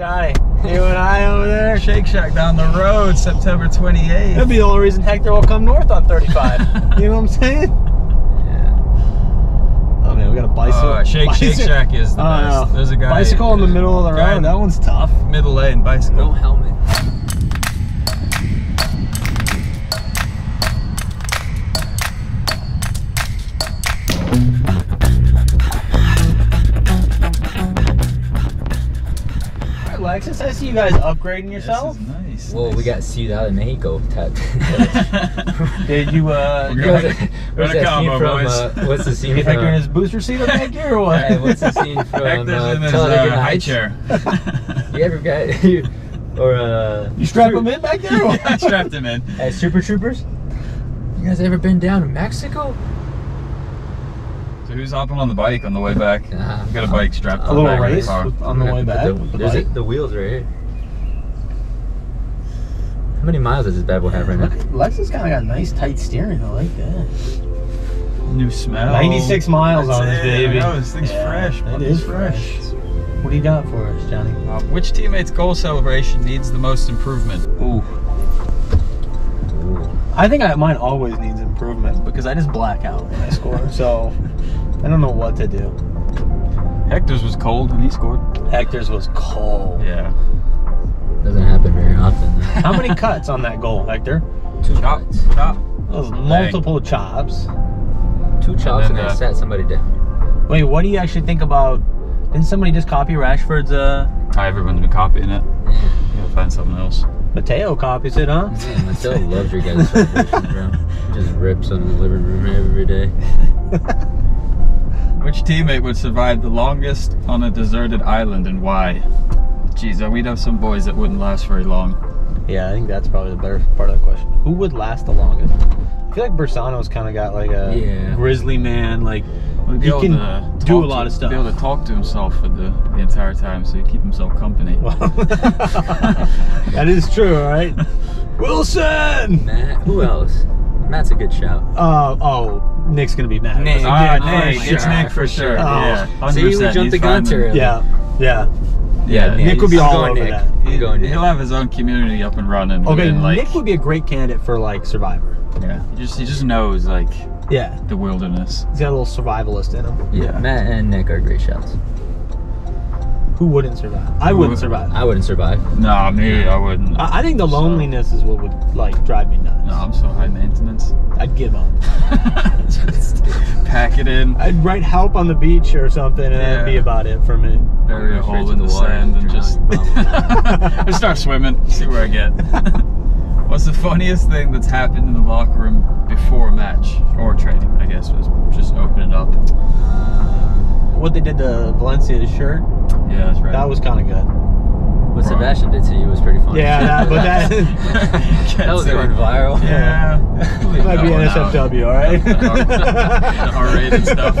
Johnny, you and I over there. Shake Shack down the road, September 28th. That'd be the only reason Hector will come north on 35. you know what I'm saying? Yeah. Oh man, we got a bicycle. Uh, Shake Shake. Shack is the Oh, best. no. There's a guy. Bicycle in the middle of the road. in That one's tough. Middle lane bicycle. No helmet. Alexis, I see you guys upgrading yourself. This is nice. Whoa, we got Ciudad de Mexico tattooed. Did you uh We're you gonna- What's that scene combo, from? boys. Uh, what's the scene you Hector in from? his booster seat back here or what? Hey, what's the scene from? Hector's uh, in his Talladega uh, high chair. You ever got you or uh? You strap him in back there? or I what? strapped him in. Hey, Super Troopers. You guys ever been down to Mexico? So who's hopping on the bike on the way back? Nah, We got a bike strapped A to a the little back of the race car. with- on the way back. The, with the there's it- the wheels right here. How many miles does this bad boy have right now? Lexus kind of got nice tight steering. I like that. New smell. 96 miles That's on this it. baby. I know, this thing's Yeah, fresh. It It is is fresh. What do you got for us, Johnny? Uh, which teammate's goal celebration needs the most improvement? Ooh. I think I, mine always needs improvement because I just black out when I score. so I don't know what to do. Hector's was cold when he scored. Hector's was cold. Yeah. Doesn't happen very often. though. How many cuts on that goal, Hector? Two Chop, chops. chop. Those multiple chops. Two chops then, and, uh, I sat somebody down. Wait, what do you actually think about? Didn't somebody just copy Rashford's? Uh, Oh, everyone's been copying it. Yeah. You gotta find something else. Mateo copies it, huh? Man, Mateo loves your guys' celebration, bro. Just rips on the living room every day. Which teammate would survive the longest on a deserted island and why? Jeez, uh, we'd have some boys that wouldn't last very long. Yeah, I think that's probably the better part of the question. Who would last the longest? I feel like Bersano's kind of got like a Yeah. grizzly man. Like We'd He can to do talk a lot to- of stuff. Be able to talk to himself for the, the entire time, so he'd keep himself company. that is true, all right? Wilson. Matt, who else? Matt's a good shout. Uh, oh, Nick's gonna be mad. Nick. Ah, Yeah, Nick, for it's Nick for for sure. sure. Yeah, Oh. See, we jumped the he's gun fine too then. early. Yeah, yeah. Yeah, Nick would be I'm all going over Nick. that. I'm going He'll have his own community up and running. Okay, within, like, Nick would be a great candidate for like Survivor. Yeah, he just he just knows like Yeah, the wilderness. he's got a little survivalist in him. Yeah, Matt and Nick are great shouts. Who wouldn't survive? I wouldn't survive. I wouldn't survive. Nah, me, I wouldn't. I, I think the So- loneliness is what would like drive me nuts. No, I'm so high maintenance. I'd give up. just pack it in, I'd write help on the beach or something, and that'd be Yeah. about it for me. bury a Go straight hole to in the the, water sand, and and just drown, just start swimming. See where I get. What's the funniest thing that's happened in the locker room before a match or training? I guess was just open it up. What they did to Valencia's shirt, Yeah, that's right. that was kind of good. What Sebastian did to you was pretty funny. Yeah, that, but that that was going viral. Yeah, it might be NSFW, all right? The R-rated stuff.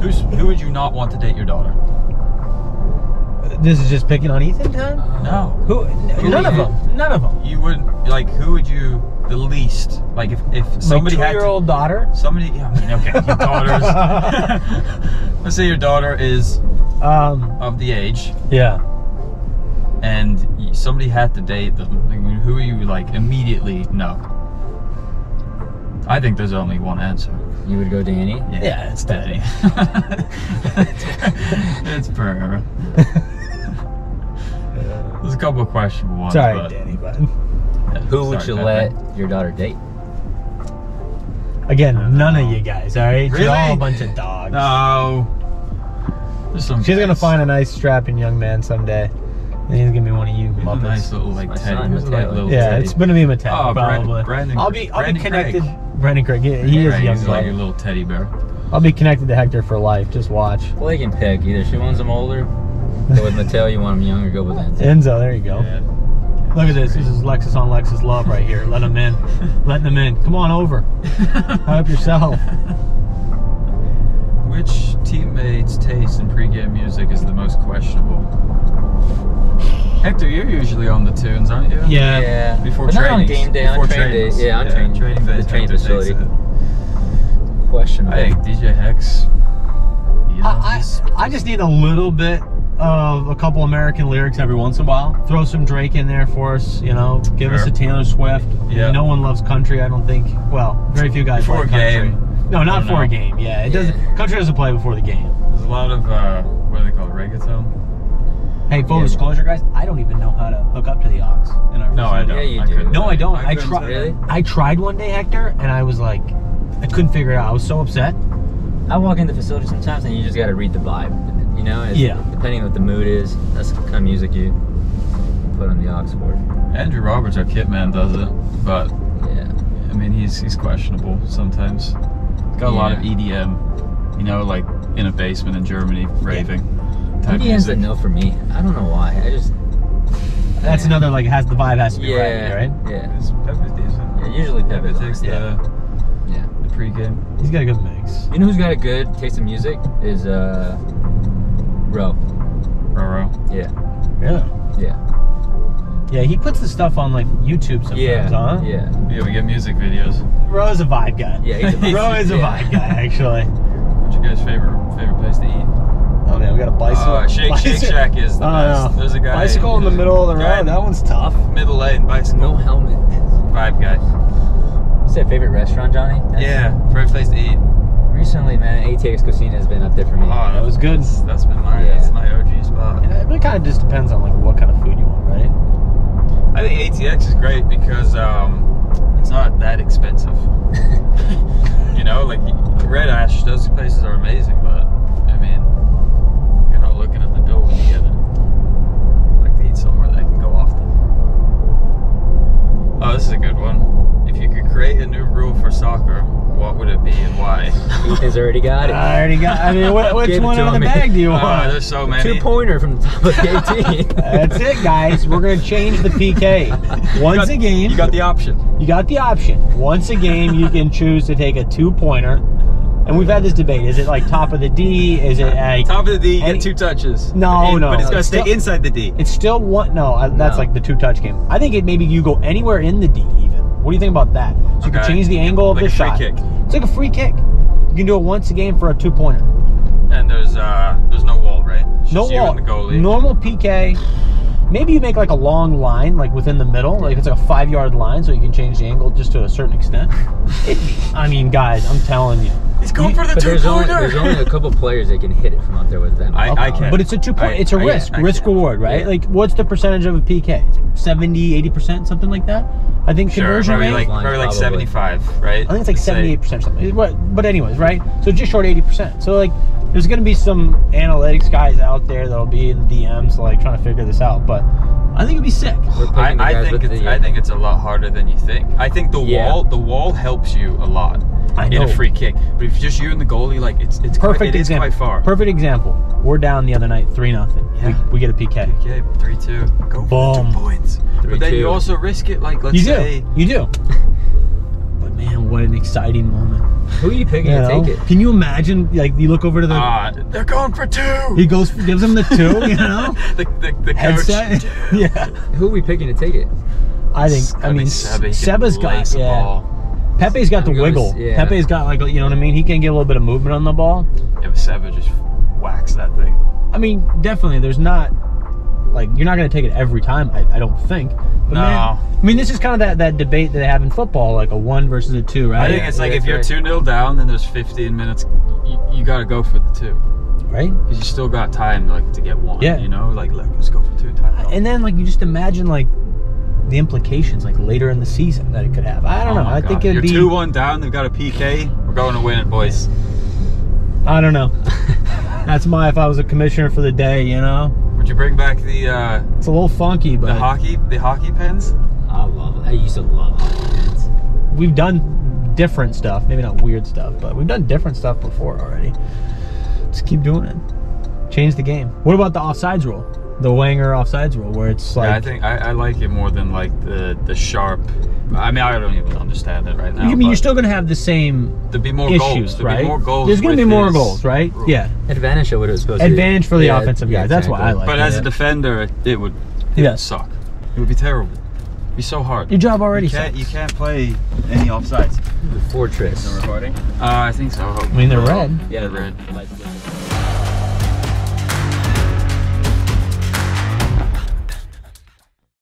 Who's who would you not want to date your daughter? This is just picking on Ethan time? Uh, no. Who? None of them. None of them. You would like who would you the least like if if somebody My had to- two-year-old daughter. somebody yeah, I mean okay your daughters let's say your daughter is Um. of the age Yeah. and somebody had to date them I mean, who are you like immediately no I think there's only one answer You would go Danny? Yeah, it's Daddy it's per there's a couple of questionable ones Sorry, but, Danny, but yeah, Who would you Pepe. let your daughter date? again, none of you guys. All right, Really? you're all a bunch of dogs. no there's some She's gonna find a nice strapping young man someday, and he's gonna be one of you He's a muppets. nice little like teddy. son, He's a Mateo. like little yeah, teddy. it's gonna be Mateo Oh, probably. Brandon- I'll be I'll Brandon be Craig. connected. Brandon Craig, yeah, he is a young he's like your little teddy bear. I'll be connected to Hector for life. Just watch. Well, they can pick. Either she wants him older, go with Mateo. You want him younger, go with Enzo. Enzo, there you go. Yeah. Look at this. This is Lexus on Lexus love right here. Let them in. Letting them in. Come on over. Help yourself. Which teammate's taste in pregame music is the most questionable? Hector, you're usually on the tunes, aren't you? Yeah. Before but not on game day. On Before train trainings. day. Yeah, on Yeah, train. training The days, train Hector facility. it. Questionable. I think DJ Hex. he I. I, I just need a little bit of a couple American lyrics every once in a while. Throw some Drake in there for us, you know. Give us a Taylor Swift. Yeah. No one loves country, I don't think. Well, very few guys Before like country. game. No, not I don't for a game. Yeah, it doesn't. Yeah. Country doesn't play before the game. There's a lot of uh, what do they call it, reggaeton? Hey, full Yeah. disclosure, guys, I don't even know how to hook up to the aux in our No, I don't. Yeah, you I do. No, I don't. I, couldn't tried. Really? I tried one day, Hector, and I was like, I couldn't figure it out. I was so upset. I walk in the facility sometimes and you just gotta read the vibe. You know, it's, Yeah. Depending on what the mood is, that's the kind of music you put on the aux board. Andrew Roberts, our kit man, does it, but Yeah. I mean, he's he's questionable sometimes. He's got a lot of EDM, you know, like in a basement in Germany, raving. Type EDM's music. a no for me. I don't know why. I just. That's Yeah. another like has the vibe has to be Yeah. right, right? Yeah. It's Pepe's decent. Yeah, usually Pepe Pepe takes Yeah. the, Yeah. the pregame. He's got a good mix. You know who's got a good taste of music? Is uh, Ro. Yeah, he puts the stuff on like YouTube sometimes, Yeah. huh? Yeah. Yeah, we get music videos. Ro's a vibe guy. Yeah, he's a vibe- Ro is a yeah. vibe guy, actually. What's your guys' favorite favorite place to eat? Oh man, we got a bicycle. Uh, Shake Shake. Shack is the Oh, best. no. There's a guy Bicycle in the middle of the road. That one's tough. Middle lane bicycle. No helmet. Vibe guy. What's that favorite restaurant, Johnny? That's- Yeah, favorite place to eat. Recently, man, ATX Cocina has been up there for me. Oh, that was good. That's, that's been my Yeah. that's my OG spot. Yeah, it kind of just depends on like what kind of food you want, right? I think ATX is great because um, it's not that expensive. you know, like Red Ash, those places are amazing, but I mean, you're not looking at the bill when you get it. Like to eat somewhere that I can go often. Oh, this is a good one. If you could create a new rule for soccer, what would it be and why? Ethan's already got it. I already got. I mean, what, which one to of the me. bag do you Oh, want? there's so many. Two pointer from the top of the 18. That's it, guys. We're gonna change the PK. Once a game, You got the option. you got the option. Once a game, you can choose to take a two-pointer. And we've had this debate. Is it like top of the D? Is it uh, like Top of the D, you Any- get two touches. No, In- no, But it's got to it's stay still- inside the D. It's still one. No, I, that's No. like the two-touch game. I think it maybe you go anywhere in the D even. What do you think about that? So you can change the angle of Like the a free shot. kick. It's like a free kick. You can do it once a game for a two-pointer. And there's uh there's no wall, right? It's No wall. and the goalie. Normal PK. Maybe you make like a long line, like within the middle, like it's like a five-yard line, so you can change the angle just to a certain extent. It, I mean, guys, I'm telling you. He's going for the But two there's only, pointer. there's only a couple players that can hit it from out there with them. I- I can. But it's a two point. I- It's a I- risk, I risk reward, right? Yeah. Like, what's the percentage of a PK? 70, 80 percent, something like that. I think Sure, conversion probably rate. like Lines probably like 75, right? I think it's like 78 percent, something. But, but anyways, right? So just short 80 percent. So like, there's gonna be some analytics guys out there that'll be in the DMs like trying to figure this out. But I think it'd be sick. I, I think it's the, I think it's a lot harder than you think. I think the Yeah. wall the wall helps you a lot I in know. a free kick. But if just you and the goalie, like it's it's Perfect quite, it is example. quite far. Perfect example. We're down the other night, three nothing. Yeah. We, we get a PK. Okay, three two. Go for the Boom. two points. but then 3-2. you also risk it. Like let's You say do. You do. But man, what an exciting moment. Who are you picking You to know? take it? Can you imagine? Like you look over to the. ah they're going for two. he goes, gives him the two. You know. the the, the coach. Headset. yeah. Who are we picking to take it? I think. It's I mean, Sebe Seba's got. Yeah. ball. Pepe's got the I'm wiggle. yeah. Pepe's got like you know what I mean. He can get a little bit of movement on the ball. Yeah, but Seba just whacks that thing. I mean, definitely. There's not like you're not going to take it every time. I, I don't think. But No. Man, I mean, this is kind of that, that debate that they have in football, like a one versus a two, right? I think it's like if you're that's 2 0 down, then there's 15 minutes. You, you got to go for the two. right. Because you still got time like to get one. Yeah. You know, like, let's go for two timeout. And then like you just imagine like the implications like later in the season that it could have. I don't Oh know. my I think God. it'd You're be. 2 1 down, they've got a PK. We're going to win it, boys. I don't know. That's my if I was a commissioner for the day. You know, Would you bring back the uh, it's a little funky, but the hockey the hockey pens? I love it. I used to love hockey pens. we've done different stuff. Maybe not weird stuff, but we've done different stuff before already. Just keep doing it. Change the game. What about the offsides rule? The Wenger offsides rule, where it's like yeah, I think I, I like it more than like the the sharp. I mean, I don't even understand it right now. I mean, you're still gonna have the same there'd be more issues, goals. There'd right? be more goals. There's gonna be more goals, right? rule. Yeah. Advantage of what it was supposed to Advantage for the Yeah, offensive yeah, guys. That's what I exactly. like. But as Yeah. a defender, it, it would it Yeah. would suck. It would be terrible. It'd be so hard. Your job already you can't sucks. you can't play any offsides. The Fortress. recording? Uh, I think so. I mean, they're red. Yeah, They're red. Like